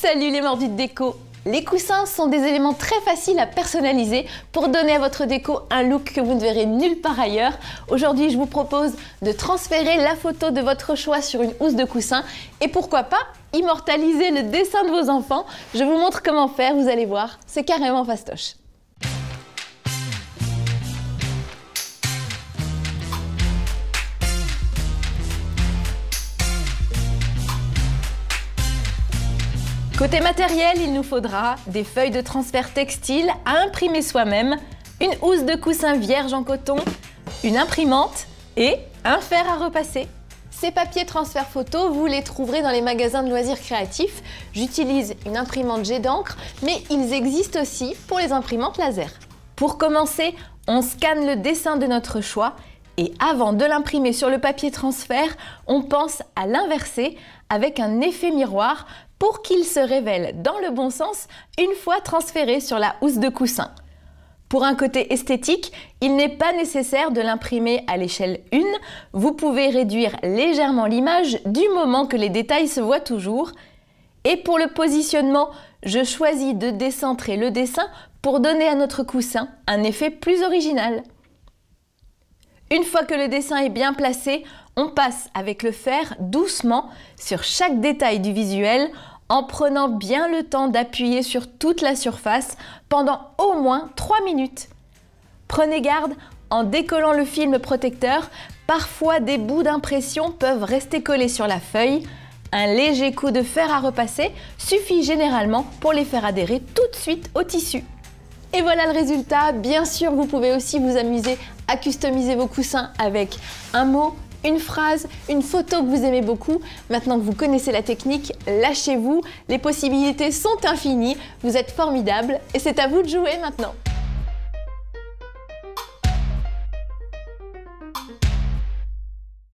Salut les mordus de déco Les coussins sont des éléments très faciles à personnaliser pour donner à votre déco un look que vous ne verrez nulle part ailleurs. Aujourd'hui, je vous propose de transférer la photo de votre choix sur une housse de coussin et pourquoi pas immortaliser le dessin de vos enfants. Je vous montre comment faire, vous allez voir, c'est carrément fastoche. Côté matériel, il nous faudra des feuilles de transfert textile à imprimer soi-même, une housse de coussin vierge en coton, une imprimante et un fer à repasser. Ces papiers transfert photo, vous les trouverez dans les magasins de loisirs créatifs. J'utilise une imprimante jet d'encre, mais ils existent aussi pour les imprimantes laser. Pour commencer, on scanne le dessin de notre choix et avant de l'imprimer sur le papier transfert, on pense à l'inverser avec un effet miroir pour qu'il se révèle dans le bon sens une fois transféré sur la housse de coussin. Pour un côté esthétique, il n'est pas nécessaire de l'imprimer à l'échelle 1, vous pouvez réduire légèrement l'image du moment que les détails se voient toujours. Et pour le positionnement, je choisis de décentrer le dessin pour donner à notre coussin un effet plus original. Une fois que le dessin est bien placé, on passe avec le fer doucement sur chaque détail du visuel en prenant bien le temps d'appuyer sur toute la surface pendant au moins 3 minutes. Prenez garde en décollant le film protecteur, parfois des bouts d'impression peuvent rester collés sur la feuille. Un léger coup de fer à repasser suffit généralement pour les faire adhérer tout de suite au tissu. Et voilà le résultat. Bien sûr, vous pouvez aussi vous amuser à customiser vos coussins avec un mot, une phrase, une photo que vous aimez beaucoup. Maintenant que vous connaissez la technique, lâchez-vous. Les possibilités sont infinies. Vous êtes formidable et c'est à vous de jouer maintenant.